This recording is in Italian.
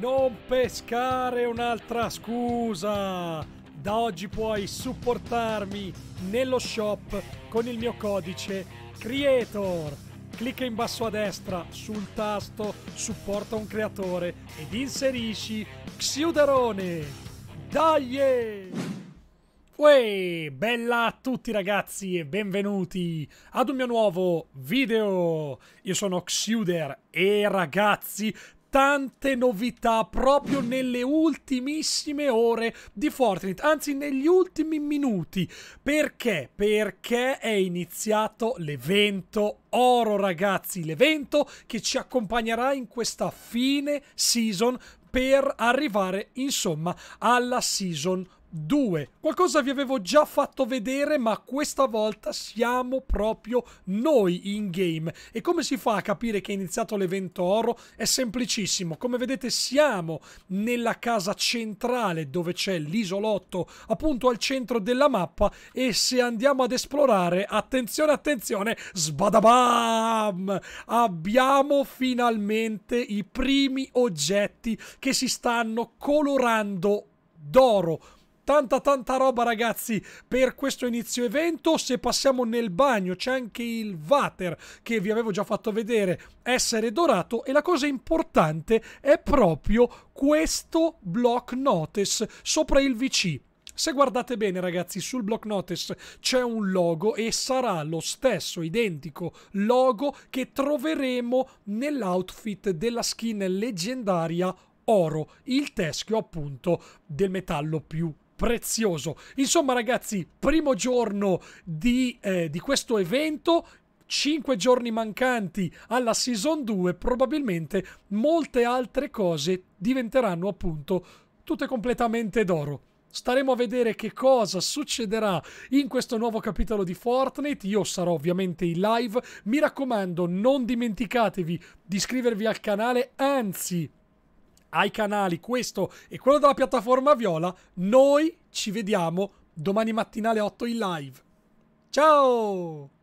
Non pescare un'altra scusa! Da oggi puoi supportarmi nello shop con il mio codice CREATOR. Clicca in basso a destra sul tasto Supporta un creatore ed inserisci Xiuderone. Dai! Uè, bella a tutti ragazzi e benvenuti ad un mio nuovo video. Io sono Xuder e ragazzi tante novità proprio nelle ultimissime ore di Fortnite, anzi negli ultimi minuti. Perché? Perché è iniziato l'evento oro, ragazzi, l'evento che ci accompagnerà in questa fine season per arrivare, insomma, alla season 2. Qualcosa vi avevo già fatto vedere, ma questa volta siamo proprio noi in game. E come si fa a capire che è iniziato l'evento oro? È semplicissimo. Come vedete siamo nella casa centrale dove c'è l'isolotto appunto al centro della mappa e se andiamo ad esplorare, attenzione, attenzione, sbadabam! Abbiamo finalmente i primi oggetti che si stanno colorando d'oro tanta tanta roba ragazzi per questo inizio evento. Se passiamo nel bagno c'è anche il water che vi avevo già fatto vedere essere dorato e la cosa importante è proprio questo block notice sopra il VC se guardate bene ragazzi sul block notice c'è un logo e sarà lo stesso identico logo che troveremo nell'outfit della skin leggendaria oro, il teschio appunto del metallo più prezioso. Insomma, ragazzi, primo giorno di, eh, di questo evento. 5 giorni mancanti alla season 2, probabilmente molte altre cose diventeranno appunto tutte completamente d'oro. Staremo a vedere che cosa succederà in questo nuovo capitolo di Fortnite. Io sarò ovviamente in live. Mi raccomando, non dimenticatevi di iscrivervi al canale, anzi ai canali questo e quello della piattaforma Viola, noi ci vediamo domani mattina alle 8 in live. Ciao!